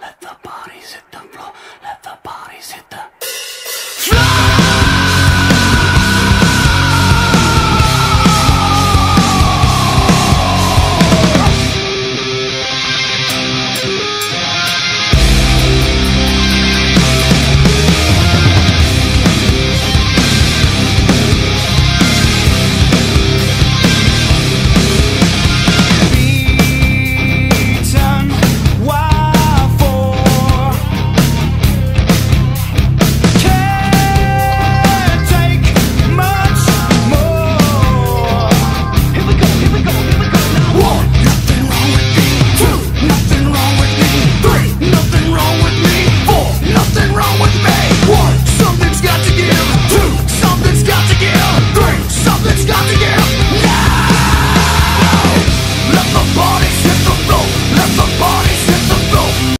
Let the bodies hit